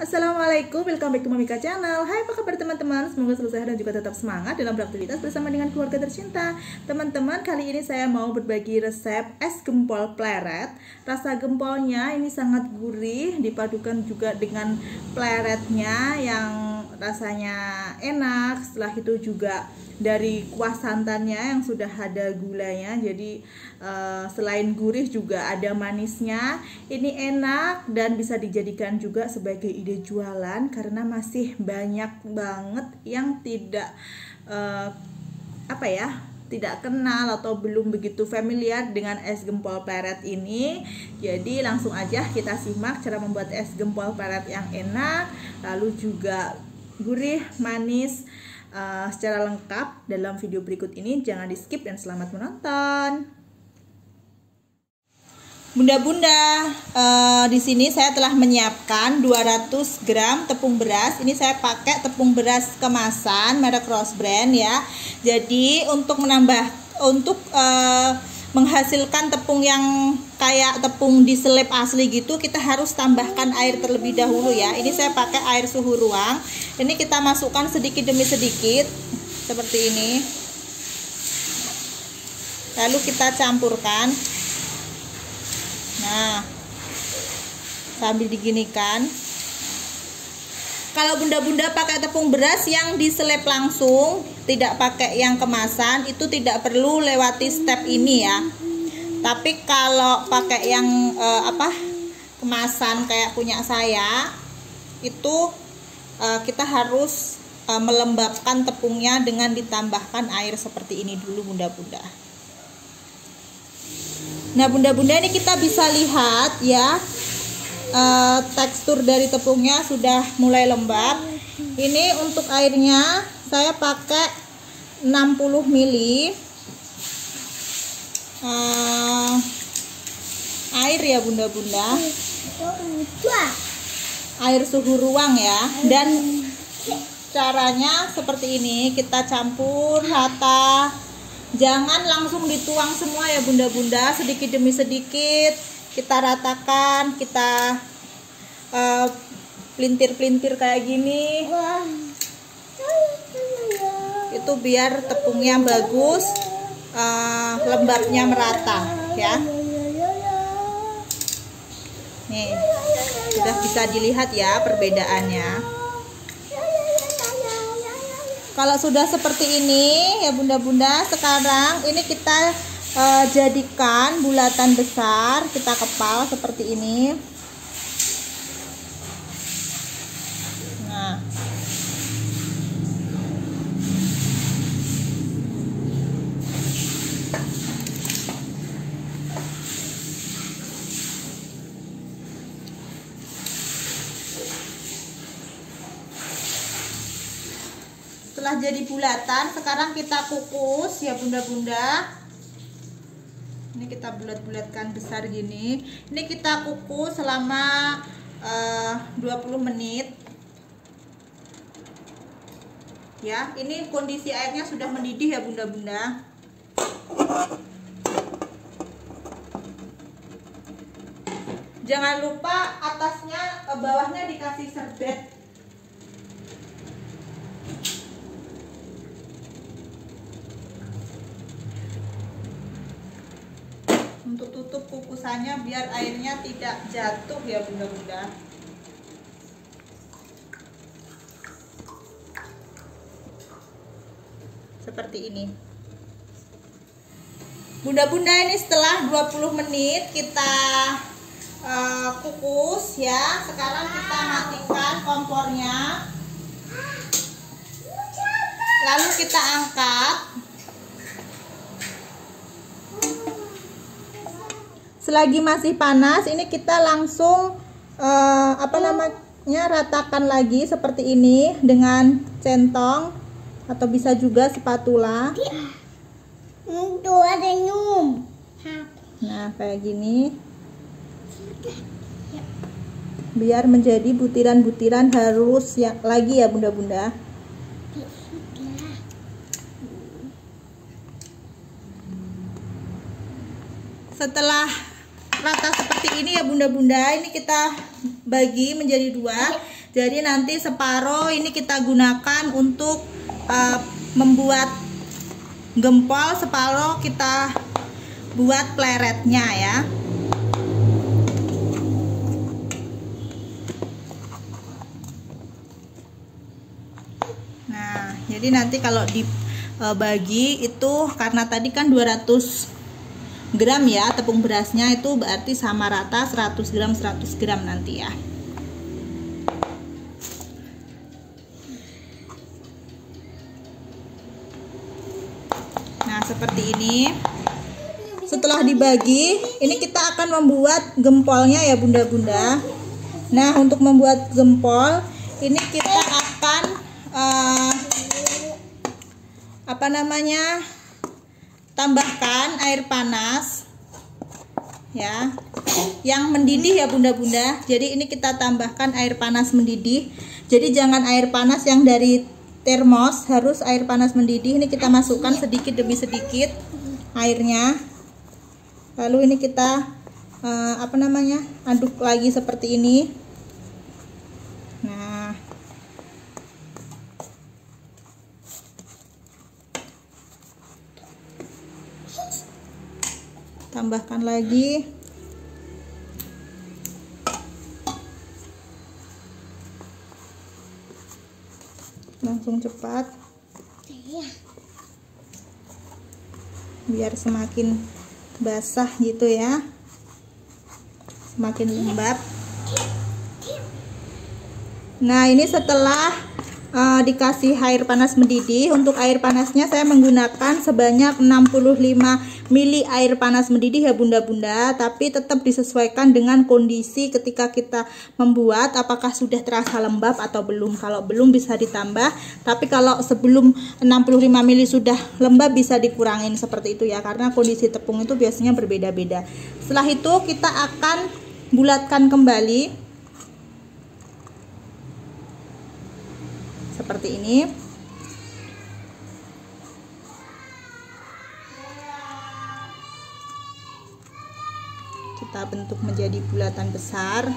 Assalamualaikum, welcome back to Mamika Channel. Hai apa kabar teman-teman, semoga selalu sehat dan juga tetap semangat dalam beraktivitas bersama dengan keluarga tercinta. Teman-teman, kali ini saya mau berbagi resep es gempol pleret. Rasa gempolnya ini sangat gurih, dipadukan juga dengan pleretnya yang rasanya enak. Setelah itu juga dari kuah santannya yang sudah ada gulanya. Jadi uh, selain gurih juga ada manisnya. Ini enak dan bisa dijadikan juga sebagai ide jualan karena masih banyak banget yang tidak uh, apa ya tidak kenal atau belum begitu familiar dengan es gempol pleret ini. Jadi langsung aja kita simak cara membuat es gempol pleret yang enak lalu juga gurih manis uh, secara lengkap dalam video berikut ini. Jangan di skip dan selamat menonton. Bunda-bunda, uh, di sini saya telah menyiapkan 200 gram tepung beras. Ini saya pakai tepung beras kemasan merek Rose Brand ya. Jadi untuk menambah untuk uh, menghasilkan tepung yang kayak tepung di selip asli gitu kita harus tambahkan air terlebih dahulu ya. Ini saya pakai air suhu ruang. Ini kita masukkan sedikit demi sedikit seperti ini. Lalu kita campurkan. Nah sambil diginikan kalau bunda-bunda pakai tepung beras yang diselip langsung tidak pakai yang kemasan itu tidak perlu lewati step ini ya. Tapi kalau pakai yang uh, apa kemasan kayak punya saya itu uh, kita harus uh, melembabkan tepungnya dengan ditambahkan air seperti ini dulu bunda-bunda. Nah bunda-bunda ini kita bisa lihat ya uh, tekstur dari tepungnya sudah mulai lembab. Ini untuk airnya saya pakai 60 ml uh, air ya bunda-bunda. Air suhu ruang ya. Dan caranya seperti ini. Kita campur rata. Jangan langsung dituang semua ya bunda-bunda. Sedikit demi sedikit kita ratakan kita uh, pelintir-pelintir kayak gini. Itu biar tepungnya bagus uh, lembabnya merata ya. Nih sudah bisa dilihat ya perbedaannya. Kalau sudah seperti ini ya bunda-bunda sekarang ini kita uh, jadikan bulatan besar kita kepal seperti ini. Nah. Setelah jadi bulatan sekarang kita kukus ya bunda-bunda ini kita bulat-bulatkan besar gini. Ini kita kukus selama eh, uh, 20 menit. Ya ini kondisi airnya sudah mendidih ya bunda-bunda. Jangan lupa atasnya eh, bawahnya dikasih serbet untuk tutup kukusannya biar airnya tidak jatuh ya bunda-bunda. Seperti ini. Bunda-bunda ini setelah 20 menit kita uh, kukus ya. Sekarang kita matikan kompornya. Lalu kita angkat selagi masih panas ini kita langsung uh, apa namanya ratakan lagi seperti ini dengan centong atau bisa juga spatula. Nah kayak gini. Biar menjadi butiran-butiran harus ya lagi ya bunda-bunda. Setelah rata seperti ini ya bunda-bunda ini kita bagi menjadi dua. Jadi nanti separoh ini kita gunakan untuk uh, membuat gempol separoh kita buat pleretnya ya. Nah jadi nanti kalau dibagi e, itu karena tadi kan 200 gram ya tepung berasnya itu berarti sama rata 100 gram 100 gram nanti ya. Nah seperti ini. Setelah dibagi ini kita akan membuat gempolnya ya bunda-bunda. Nah untuk membuat gempol ini kita akan uh, apa namanya tambahkan air panas ya. Yang mendidih ya bunda-bunda. Jadi ini kita tambahkan air panas mendidih. Jadi jangan air panas yang dari termos harus air panas mendidih. Ini kita masukkan sedikit demi sedikit airnya. Lalu ini kita uh, apa namanya aduk lagi seperti ini tambahkan lagi. Langsung cepat. Biar semakin basah gitu ya. Semakin lembab. Nah ini setelah uh, dikasih air panas mendidih. Untuk air panasnya saya menggunakan sebanyak 65 mili air panas mendidih ya bunda-bunda. Tapi tetap disesuaikan dengan kondisi ketika kita membuat apakah sudah terasa lembab atau belum. Kalau belum bisa ditambah tapi kalau sebelum 65 mili sudah lembab bisa dikurangin seperti itu ya karena kondisi tepung itu biasanya berbeda-beda. Setelah itu kita akan bulatkan kembali. Seperti ini kita bentuk menjadi bulatan besar.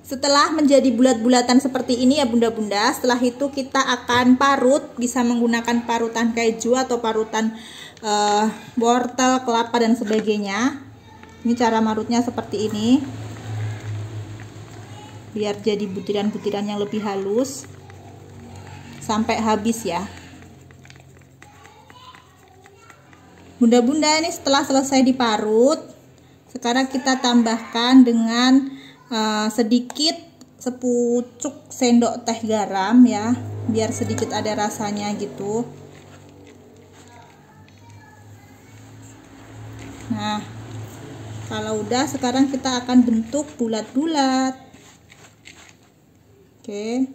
Setelah menjadi bulat-bulatan seperti ini ya bunda-bunda setelah itu kita akan parut bisa menggunakan parutan keju atau parutan uh, wortel kelapa dan sebagainya. Ini cara marutnya seperti ini. Biar jadi butiran-butiran yang lebih halus. Sampai habis ya bunda-bunda ini setelah selesai diparut sekarang kita tambahkan dengan uh, sedikit sepucuk sendok teh garam ya biar sedikit ada rasanya gitu nah kalau udah sekarang kita akan bentuk bulat-bulat Oke.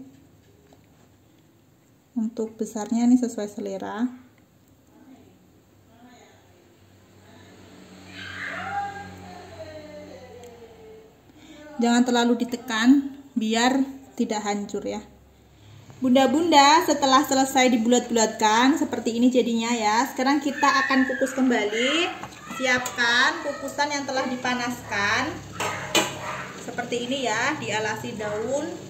Untuk besarnya ini sesuai selera. Jangan terlalu ditekan biar tidak hancur ya. Bunda-bunda setelah selesai dibulat-bulatkan seperti ini jadinya ya. Sekarang kita akan kukus kembali. Siapkan kukusan yang telah dipanaskan. Seperti ini ya, dialasi daun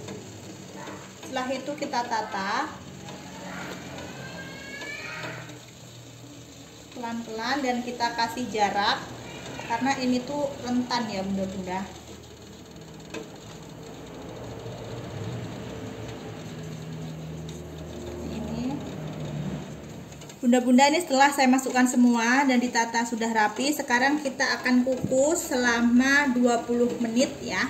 setelah itu kita tata pelan-pelan dan kita kasih jarak karena ini tuh rentan ya bunda-bunda Bunda-bunda ini setelah saya masukkan semua dan ditata sudah rapi Sekarang kita akan kukus selama 20 menit ya.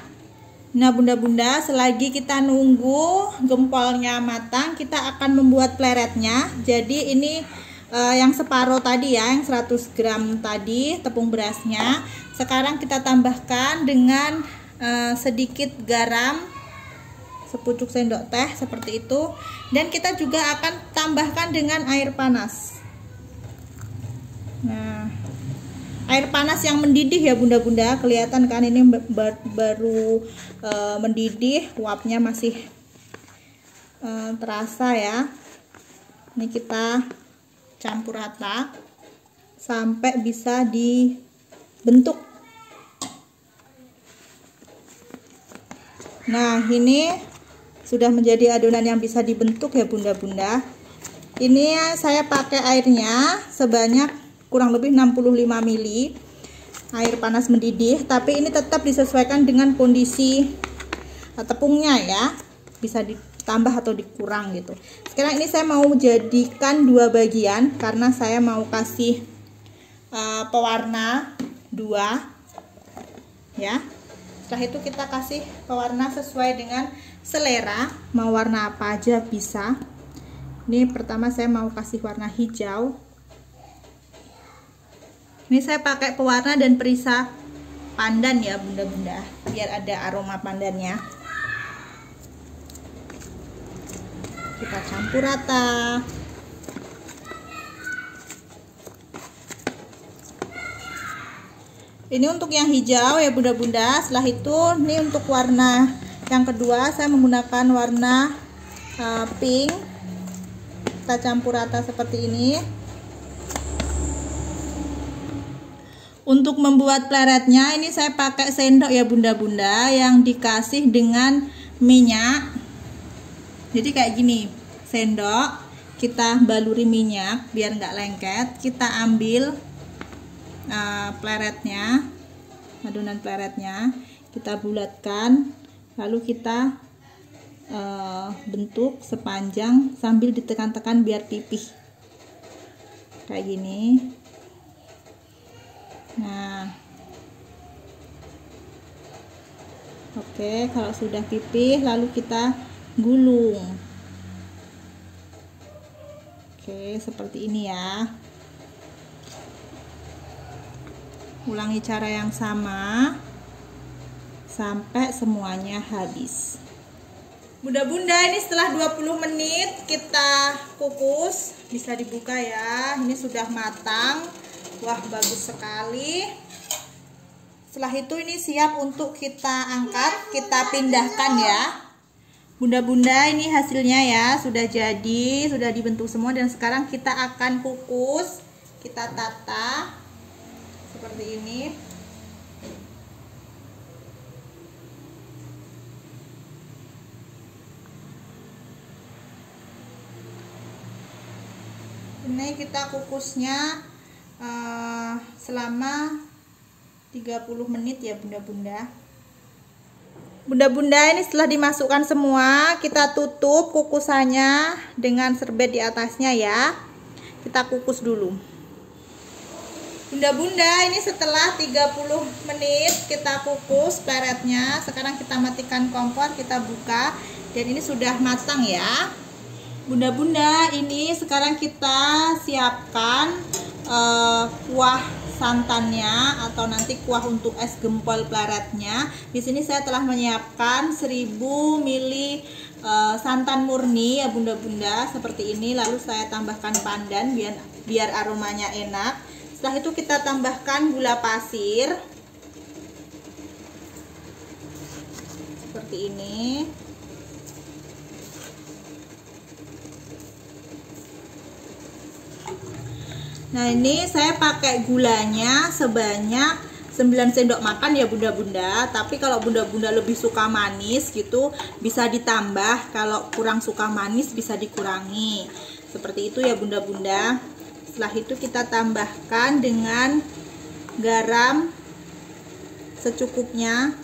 Nah bunda-bunda selagi kita nunggu gempolnya matang kita akan membuat pleretnya. Jadi ini uh, yang separuh tadi ya yang 100 gram tadi tepung berasnya. Sekarang kita tambahkan dengan uh, sedikit garam sepucuk sendok teh seperti itu. Dan kita juga akan tambahkan dengan air panas. Nah air panas yang mendidih ya bunda-bunda. Kelihatan kan ini baru e, mendidih uapnya masih e, terasa ya. Ini kita campur rata sampai bisa dibentuk. Nah ini sudah menjadi adonan yang bisa dibentuk ya bunda-bunda. Ini saya pakai airnya sebanyak kurang lebih 65 ml air panas mendidih tapi ini tetap disesuaikan dengan kondisi eh, tepungnya ya. Bisa ditambah atau dikurang gitu. Sekarang ini saya mau jadikan dua bagian karena saya mau kasih uh, pewarna dua ya. Setelah itu kita kasih pewarna sesuai dengan selera mau warna apa aja bisa. Ini pertama saya mau kasih warna hijau. Ini saya pakai pewarna dan perisa pandan ya bunda-bunda. Biar ada aroma pandannya. Kita campur rata. Ini untuk yang hijau ya bunda-bunda. Setelah itu ini untuk warna yang kedua saya menggunakan warna uh, pink. Kita campur rata seperti ini. Untuk membuat pleretnya ini saya pakai sendok ya bunda-bunda yang dikasih dengan minyak. Jadi kayak gini sendok kita baluri minyak biar nggak lengket. Kita ambil uh, pleretnya adonan pleretnya. Kita bulatkan lalu kita uh, bentuk sepanjang sambil ditekan-tekan biar pipih. Kayak gini. Nah. Oke kalau sudah pipih lalu kita gulung. Oke seperti ini ya. Ulangi cara yang sama sampai semuanya habis. Bunda-bunda ini setelah 20 menit kita kukus. Bisa dibuka ya. Ini sudah matang. Wah bagus sekali. Setelah itu ini siap untuk kita angkat kita pindahkan ya. Bunda-bunda ini hasilnya ya. Sudah jadi sudah dibentuk semua. Dan sekarang kita akan kukus. Kita tata seperti ini ini kita kukusnya uh, selama 30 menit ya bunda-bunda. Bunda-bunda ini setelah dimasukkan semua kita tutup kukusannya dengan serbet di atasnya ya. Kita kukus dulu. Bunda-bunda ini setelah 30 menit kita kukus peretnya Sekarang kita matikan kompor kita buka. Dan ini sudah matang ya Bunda-bunda ini sekarang kita siapkan uh, kuah santannya atau nanti kuah untuk es gempol pleretnya. Di sini saya telah menyiapkan 1000 ml uh, santan murni ya bunda-bunda seperti ini. Lalu saya tambahkan pandan biar biar aromanya enak. Setelah itu kita tambahkan gula pasir. Seperti ini. Nah, ini saya pakai gulanya sebanyak 9 sendok makan ya bunda-bunda. Tapi kalau bunda-bunda lebih suka manis gitu bisa ditambah. Kalau kurang suka manis bisa dikurangi. Seperti itu ya bunda-bunda. Setelah itu kita tambahkan dengan garam secukupnya.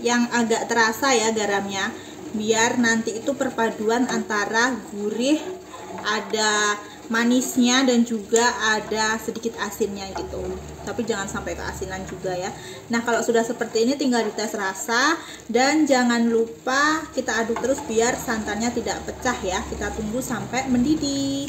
Yang agak terasa ya garamnya. Biar nanti itu perpaduan antara gurih ada manisnya dan juga ada sedikit asinnya gitu. Tapi jangan sampai keasinan juga ya. Nah kalau sudah seperti ini tinggal dites rasa. Dan jangan lupa kita aduk terus biar santannya tidak pecah ya. Kita tunggu sampai mendidih.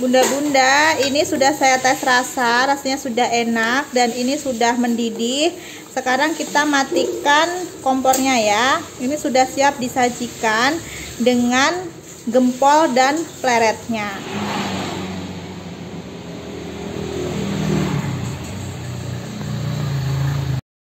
Bunda-bunda, ini sudah saya tes rasa, rasanya sudah enak dan ini sudah mendidih. Sekarang kita matikan kompornya ya. Ini sudah siap disajikan dengan gempol dan pleretnya.